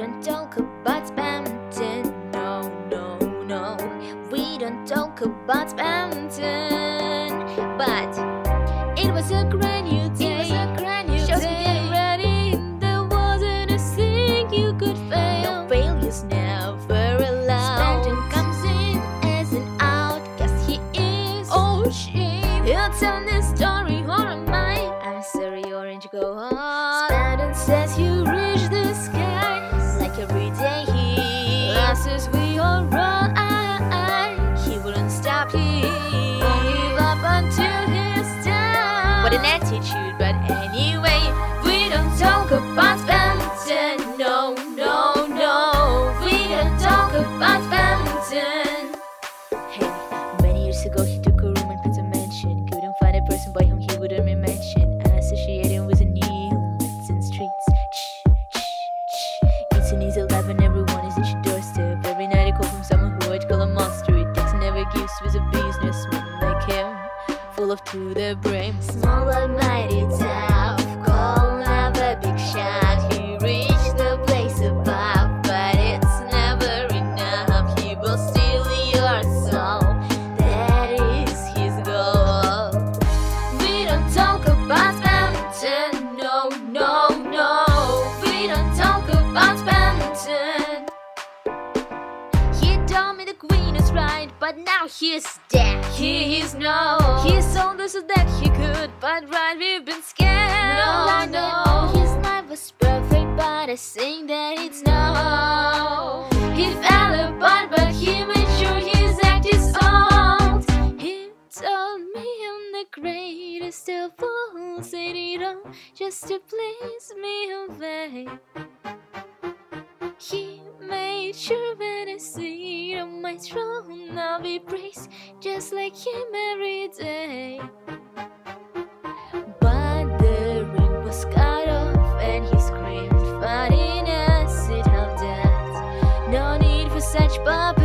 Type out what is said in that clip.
don't talk about Spamton. No, no, no. We don't talk about Spamton. But it was a brand new day. It was a brand new Just day. get ready. There wasn't a thing you could fail. No failures never allowed. Spamton comes in as an outcast. He is. Oh shit! He'll tell this story What an attitude, but anyway, we don't talk about Spamton. No, no, no. We don't talk about Spamton. Hey, many years ago he took a room and put a mansion. Couldn't find a person by whom he wouldn't be mentioned. Associating with the new Latin streets. It's an easy life and everyone is at your doorstep. Every night I call from someone who I'd call a monster. It takes never gives with a of to the brim. Small but mighty tough, call never big shot. But now he's dead. He is no. He sold us that he could, but right we've been scared. No, no. His life was perfect, but I think that it's no. He fell apart, but he made sure his act is old. He told me I'm the greatest of all, said it all just to please me away. He made sure when I my throne. I'll be praised just like him every day. But the ring was cut off and he screamed, fighting acid of death. No need for such bubble.